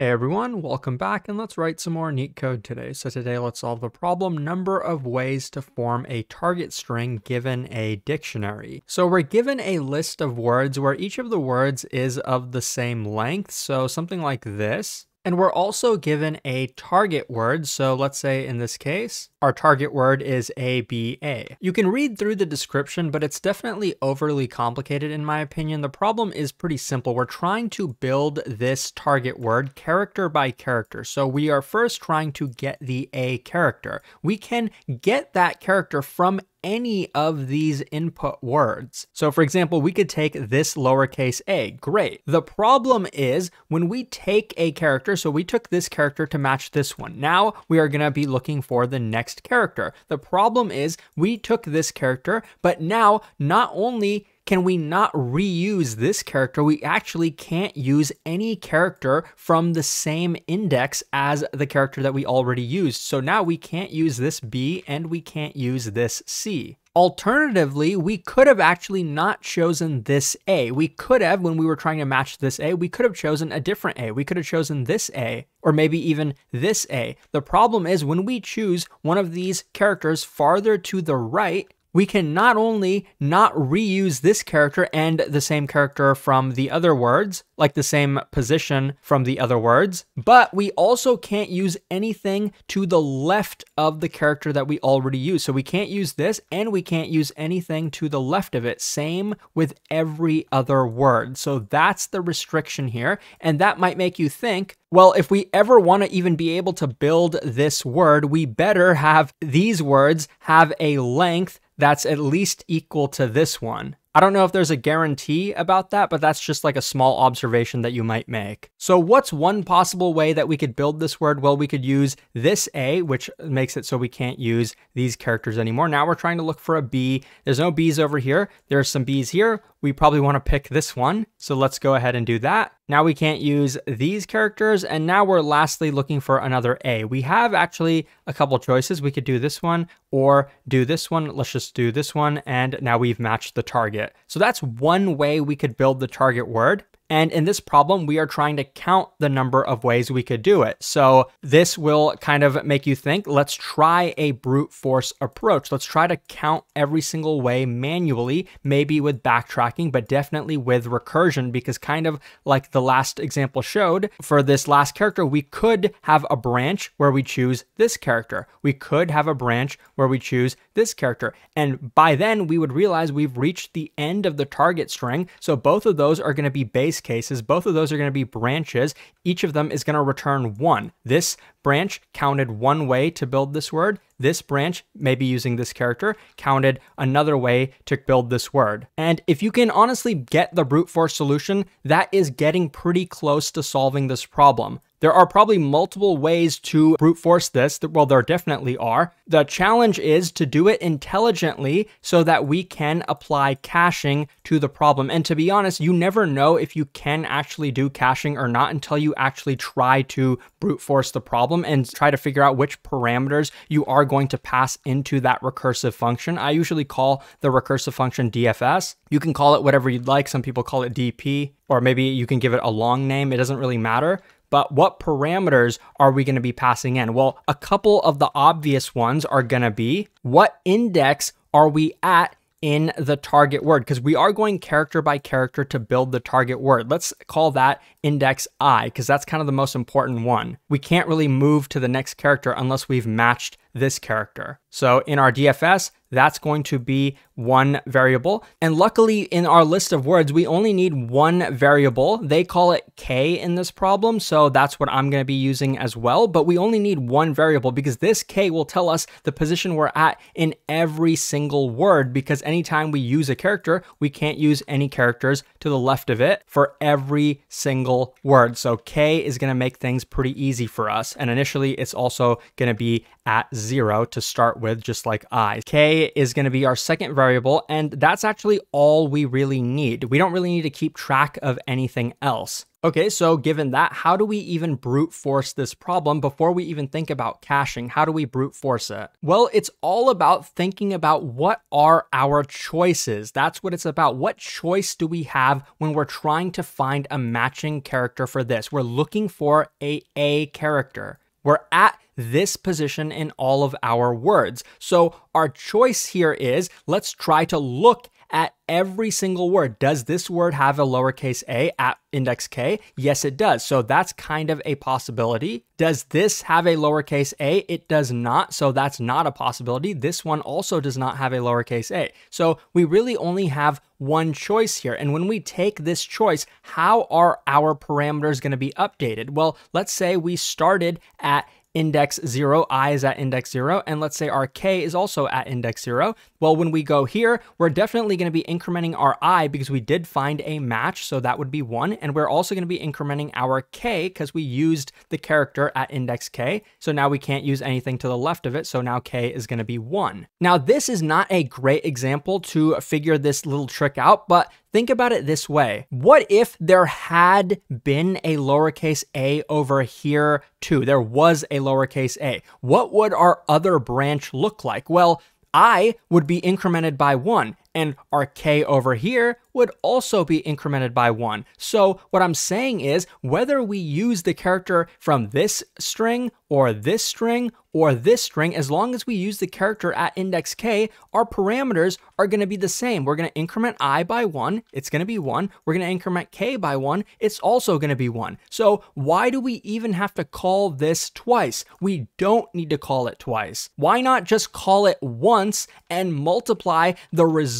Hey everyone, welcome back and let's write some more neat code today. So today let's solve the problem number of ways to form a target string given a dictionary. So we're given a list of words where each of the words is of the same length. So something like this. And we're also given a target word. So let's say in this case, our target word is ABA. You can read through the description, but it's definitely overly complicated in my opinion. The problem is pretty simple. We're trying to build this target word character by character. So we are first trying to get the A character. We can get that character from any of these input words. So for example, we could take this lowercase a, great. The problem is when we take a character, so we took this character to match this one. Now we are gonna be looking for the next character. The problem is we took this character, but now not only can we not reuse this character? We actually can't use any character from the same index as the character that we already used. So now we can't use this B and we can't use this C. Alternatively, we could have actually not chosen this A. We could have, when we were trying to match this A, we could have chosen a different A. We could have chosen this A, or maybe even this A. The problem is when we choose one of these characters farther to the right, we can not only not reuse this character and the same character from the other words, like the same position from the other words, but we also can't use anything to the left of the character that we already use. So we can't use this and we can't use anything to the left of it. Same with every other word. So that's the restriction here. And that might make you think, well, if we ever want to even be able to build this word, we better have these words have a length that's at least equal to this one. I don't know if there's a guarantee about that, but that's just like a small observation that you might make. So what's one possible way that we could build this word? Well, we could use this A, which makes it so we can't use these characters anymore. Now we're trying to look for a B. There's no B's over here. There's some B's here. We probably want to pick this one. So let's go ahead and do that. Now we can't use these characters. And now we're lastly looking for another A. We have actually a couple choices. We could do this one or do this one. Let's just do this one. And now we've matched the target. So that's one way we could build the target word. And in this problem, we are trying to count the number of ways we could do it. So this will kind of make you think, let's try a brute force approach. Let's try to count every single way manually, maybe with backtracking, but definitely with recursion, because kind of like the last example showed, for this last character, we could have a branch where we choose this character. We could have a branch where we choose this character. And by then we would realize we've reached the end of the target string. So both of those are going to be cases. Both of those are going to be branches. Each of them is going to return one. This branch counted one way to build this word. This branch, maybe using this character, counted another way to build this word. And if you can honestly get the brute force solution, that is getting pretty close to solving this problem. There are probably multiple ways to brute force this. Well, there definitely are. The challenge is to do it intelligently so that we can apply caching to the problem. And to be honest, you never know if you can actually do caching or not until you actually try to brute force the problem and try to figure out which parameters you are going to pass into that recursive function. I usually call the recursive function DFS. You can call it whatever you'd like. Some people call it DP, or maybe you can give it a long name. It doesn't really matter but what parameters are we going to be passing in? Well, a couple of the obvious ones are going to be what index are we at in the target word because we are going character by character to build the target word. Let's call that index i because that's kind of the most important one. We can't really move to the next character unless we've matched this character. So in our DFS, that's going to be one variable. And luckily in our list of words, we only need one variable. They call it k in this problem, so that's what I'm gonna be using as well, but we only need one variable because this k will tell us the position we're at in every single word because anytime we use a character, we can't use any characters to the left of it for every single word. So k is gonna make things pretty easy for us. And initially it's also gonna be at zero to start with, just like i. k is going to be our second variable, and that's actually all we really need. We don't really need to keep track of anything else. Okay, so given that, how do we even brute force this problem before we even think about caching? How do we brute force it? Well, it's all about thinking about what are our choices. That's what it's about. What choice do we have when we're trying to find a matching character for this? We're looking for a A character. We're at this position in all of our words. So our choice here is let's try to look at every single word. Does this word have a lowercase a at index k? Yes, it does. So that's kind of a possibility. Does this have a lowercase a? It does not. So that's not a possibility. This one also does not have a lowercase a. So we really only have one choice here. And when we take this choice, how are our parameters going to be updated? Well, let's say we started at index 0, i is at index 0, and let's say our k is also at index 0. Well, when we go here, we're definitely going to be incrementing our i because we did find a match, so that would be 1, and we're also going to be incrementing our k because we used the character at index k, so now we can't use anything to the left of it, so now k is going to be 1. Now, this is not a great example to figure this little trick out, but Think about it this way. What if there had been a lowercase a over here too? There was a lowercase a. What would our other branch look like? Well, i would be incremented by 1, and our k over here would also be incremented by 1. So what I'm saying is whether we use the character from this string or this string or this string, as long as we use the character at index k, our parameters are going to be the same. We're going to increment i by 1, it's going to be 1. We're going to increment k by 1, it's also going to be 1. So why do we even have to call this twice? We don't need to call it twice. Why not just call it once and multiply the result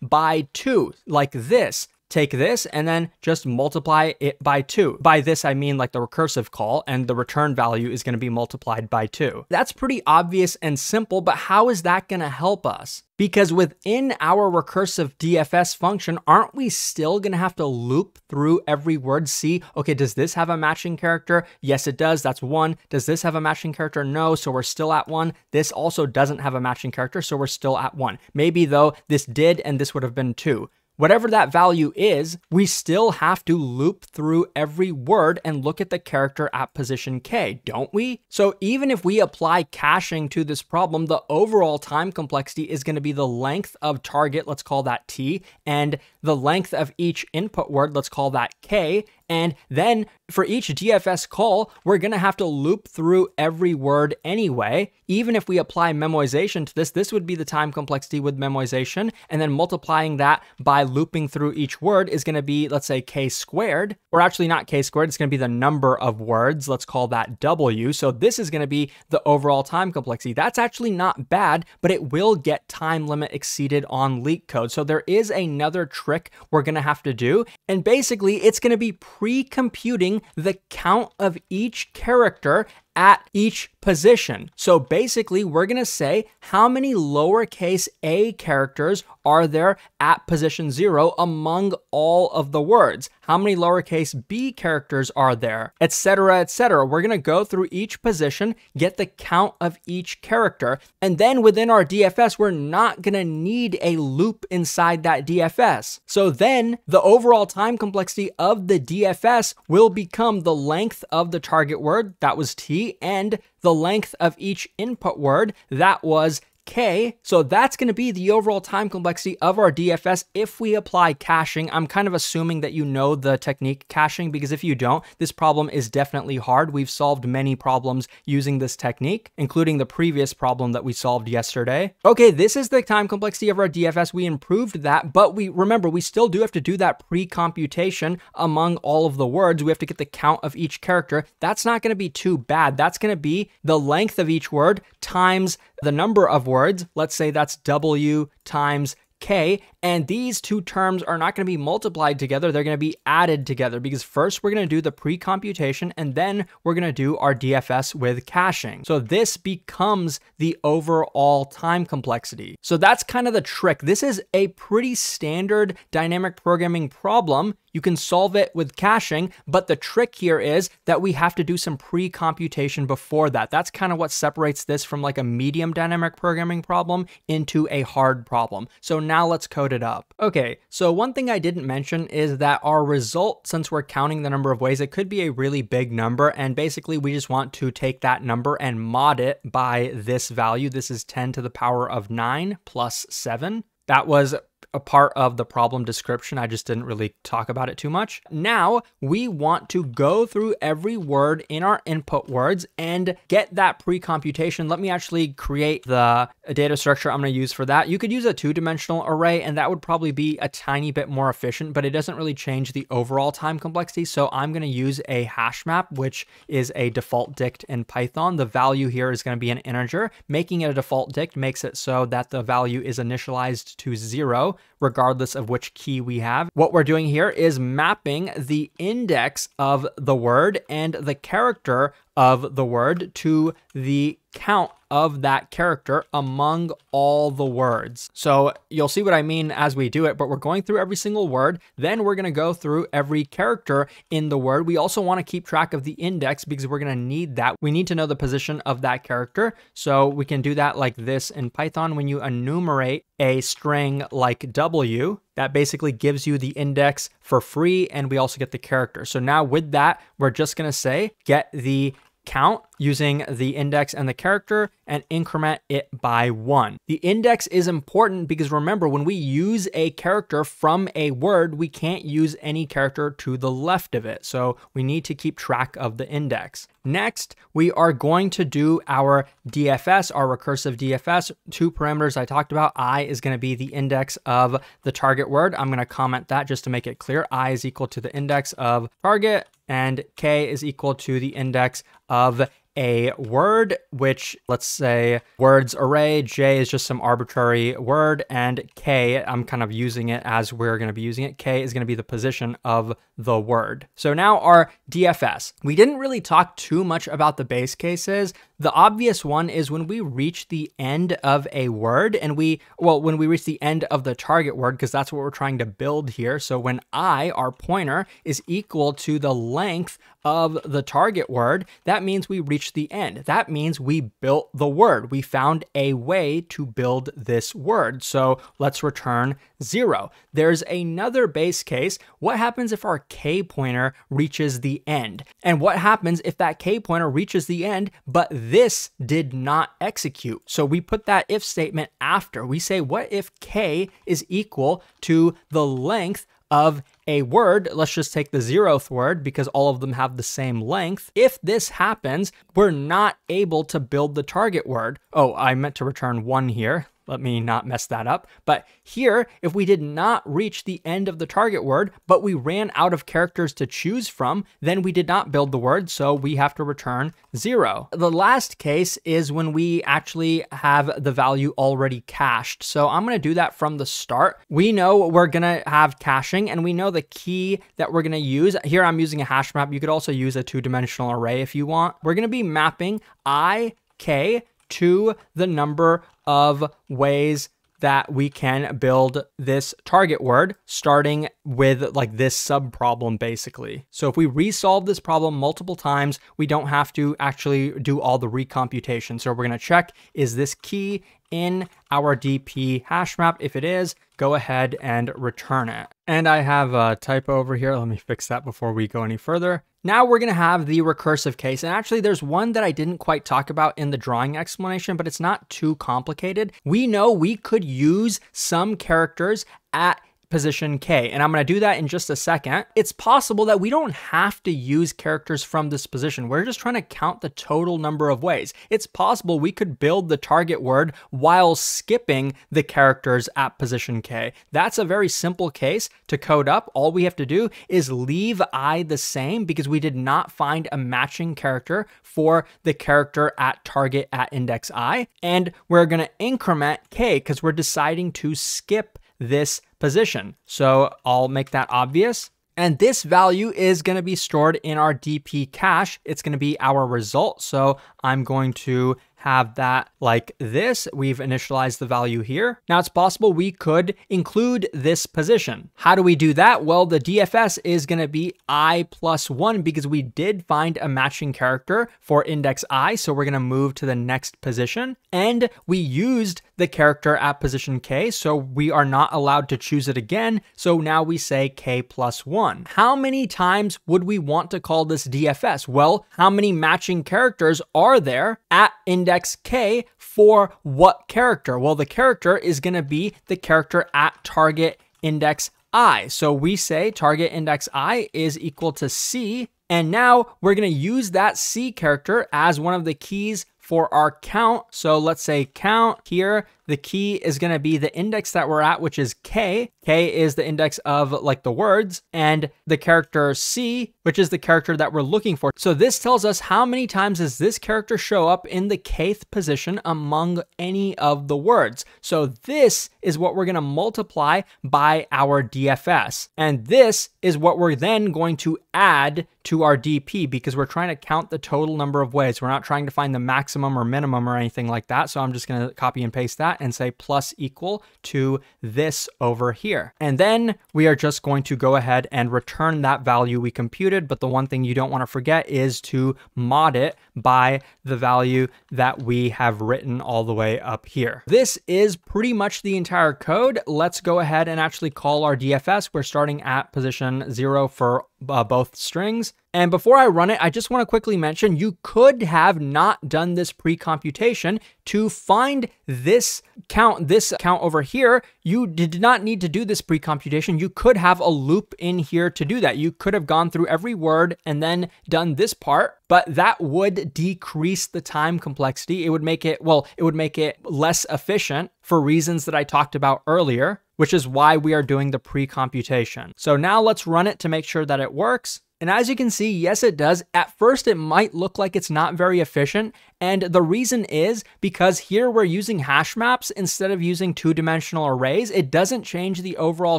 by 2, like this? Take this and then just multiply it by two. By this, I mean like the recursive call, and the return value is going to be multiplied by two. That's pretty obvious and simple, but how is that going to help us? Because within our recursive DFS function, aren't we still going to have to loop through every word? See, okay, does this have a matching character? Yes, it does. That's one. Does this have a matching character? No. So we're still at one. This also doesn't have a matching character. So we're still at one. Maybe though, this did, and this would have been two. Whatever that value is, we still have to loop through every word and look at the character at position K, don't we? So even if we apply caching to this problem, the overall time complexity is going to be the length of target, let's call that T, and the length of each input word, let's call that K, and then for each DFS call, we're going to have to loop through every word anyway. Even if we apply memoization to this, this would be the time complexity with memoization. And then multiplying that by looping through each word is going to be, let's say, k squared, or actually not k squared. It's going to be the number of words. Let's call that w. So this is going to be the overall time complexity. That's actually not bad, but it will get time limit exceeded on LeetCode. So there is another trick we're going to have to do. And basically, it's going to be pre-computing the count of each character at each position. So basically, we're going to say how many lowercase a characters are there at position zero among all of the words? How many lowercase b characters are there, etc., etc. We're going to go through each position, get the count of each character, and then within our DFS, we're not going to need a loop inside that DFS. So then the overall time complexity of the DFS will become the length of the target word, that was t, and the length of each input word, that was K. So that's going to be the overall time complexity of our DFS if we apply caching. I'm kind of assuming that you know the technique caching because if you don't, this problem is definitely hard. We've solved many problems using this technique, including the previous problem that we solved yesterday. Okay, this is the time complexity of our DFS. We improved that, but we remember we still do have to do that pre-computation among all of the words. We have to get the count of each character. That's not going to be too bad. That's going to be the length of each word times the number of words, let's say that's W times K, and these two terms are not going to be multiplied together, they're going to be added together because first we're going to do the pre-computation and then we're going to do our DFS with caching. So this becomes the overall time complexity. So that's kind of the trick. This is a pretty standard dynamic programming problem. You can solve it with caching, but the trick here is that we have to do some pre-computation before that. That's kind of what separates this from like a medium dynamic programming problem into a hard problem. So now let's code it up. Okay, so one thing I didn't mention is that our result, since we're counting the number of ways, it could be a really big number. And basically we just want to take that number and mod it by this value. This is 10 to the power of nine plus seven. That was a part of the problem description. I just didn't really talk about it too much. Now we want to go through every word in our input words and get that pre-computation. Let me actually create the data structure I'm going to use for that. You could use a two-dimensional array and that would probably be a tiny bit more efficient, but it doesn't really change the overall time complexity. So I'm going to use a hash map, which is a default dict in Python. The value here is going to be an integer. Making it a default dict makes it so that the value is initialized to zero regardless of which key we have. What we're doing here is mapping the index of the word and the character of the word to the count of that character among all the words. So you'll see what I mean as we do it, but we're going through every single word. Then we're going to go through every character in the word. We also want to keep track of the index because we're going to need that. We need to know the position of that character. So we can do that like this in Python. When you enumerate a string like W, that basically gives you the index for free and we also get the character. So now with that, we're just going to say get the count using the index and the character and increment it by one. The index is important because remember, when we use a character from a word, we can't use any character to the left of it. So we need to keep track of the index. Next, we are going to do our DFS, our recursive DFS. Two parameters I talked about. I is going to be the index of the target word. I'm going to comment that just to make it clear. I is equal to the index of target and k is equal to the index of a word, which let's say words array, J is just some arbitrary word, and K, I'm kind of using it as we're going to be using it. K is going to be the position of the word. So now our DFS. We didn't really talk too much about the base cases. The obvious one is when we reach the end of a word and we, well, when we reach the end of the target word, because that's what we're trying to build here. So when I, our pointer, is equal to the length of the target word, that means we reached the end. That means we built the word. We found a way to build this word. So let's return zero. There's another base case. What happens if our K pointer reaches the end? And what happens if that K pointer reaches the end, but this did not execute? So we put that if statement after. We say, what if K is equal to the length of a word, let's just take the zeroth word because all of them have the same length. If this happens, we're not able to build the target word. Oh, I meant to return one here. Let me not mess that up. But here, if we did not reach the end of the target word, but we ran out of characters to choose from, then we did not build the word, so we have to return zero. The last case is when we actually have the value already cached. So I'm gonna do that from the start. We know we're gonna have caching and we know the key that we're gonna use. Here I'm using a hash map. You could also use a two-dimensional array if you want. We're gonna be mapping i, k, to the number of ways that we can build this target word starting with like this sub problem basically. So if we resolve this problem multiple times, we don't have to actually do all the recomputation. So we're to check, is this key in our DP hash map? If it is, go ahead and return it. And I have a typo over here. Let me fix that before we go any further. Now we're to have the recursive case. And actually, there's one that I didn't quite talk about in the drawing explanation, but it's not too complicated. We know we could use some characters at position K. And I'm going to do that in just a second. It's possible that we don't have to use characters from this position. We're just trying to count the total number of ways. It's possible we could build the target word while skipping the characters at position K. That's a very simple case to code up. All we have to do is leave I the same because we did not find a matching character for the character at target at index I. And we're going to increment K because we're deciding to skip this position. So I'll make that obvious. And this value is going to be stored in our DP cache. It's going to be our result. So I'm going to have that like this. We've initialized the value here. Now it's possible we could include this position. How do we do that? Well, the DFS is going to be i plus 1 because we did find a matching character for index i, so we're going to move to the next position. And we used the character at position k, so we are not allowed to choose it again. So now we say k plus 1. How many times would we want to call this DFS? Well, how many matching characters are there at index k for what character? Well, the character is going to be the character at target index i. So we say target index i is equal to c. And now we're going to use that c character as one of the keys for our count. So let's say count here the key is going to be the index that we're at, which is K. K is the index of like the words and the character C, which is the character that we're looking for. So this tells us how many times does this character show up in the kth position among any of the words. So this is what we're going to multiply by our DFS. And this is what we're then going to add to our DP because we're trying to count the total number of ways. We're not trying to find the maximum or minimum or anything like that. So I'm just going to copy and paste that and say plus equal to this over here. And then we are just going to go ahead and return that value we computed. But the one thing you don't want to forget is to mod it by the value that we have written all the way up here. This is pretty much the entire code. Let's go ahead and actually call our DFS. We're starting at position zero for uh, both strings. And before I run it, I just want to quickly mention you could have not done this pre-computation to find this count, this count over here. You did not need to do this pre-computation. You could have a loop in here to do that. You could have gone through every word and then done this part, but that would decrease the time complexity. It would make it, well, it would make it less efficient for reasons that I talked about earlier which is why we are doing the pre-computation. So now let's run it to make sure that it works. And as you can see, yes, it does. At first, it might look like it's not very efficient. And the reason is because here we're using hash maps instead of using two dimensional arrays. It doesn't change the overall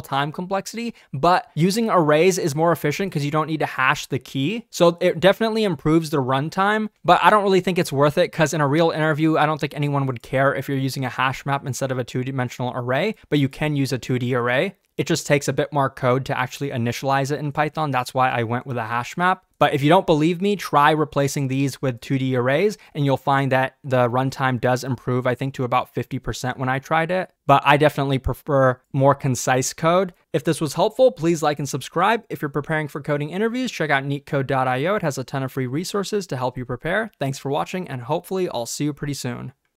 time complexity, but using arrays is more efficient because you don't need to hash the key. So it definitely improves the runtime, but I don't really think it's worth it because in a real interview, I don't think anyone would care if you're using a hash map instead of a two dimensional array, but you can use a 2D array. It just takes a bit more code to actually initialize it in Python. That's why I went with a hash map. But if you don't believe me, try replacing these with 2D arrays and you'll find that the runtime does improve, I think to about 50% when I tried it. But I definitely prefer more concise code. If this was helpful, please like and subscribe. If you're preparing for coding interviews, check out neetcode.io. It has a ton of free resources to help you prepare. Thanks for watching and hopefully I'll see you pretty soon.